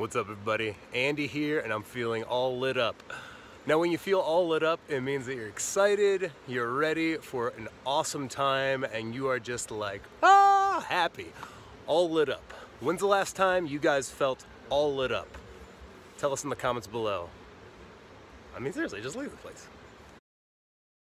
What's up everybody? Andy here and I'm feeling all lit up. Now when you feel all lit up, it means that you're excited, you're ready for an awesome time and you are just like, ah, happy, all lit up. When's the last time you guys felt all lit up? Tell us in the comments below. I mean seriously, just leave the place.